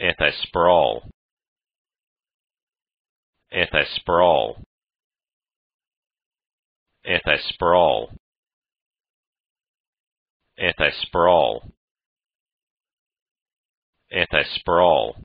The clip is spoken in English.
anti-sprawl. Anti-sprawl. Anti-sprawl. Anti-sprawl. Anti-sprawl.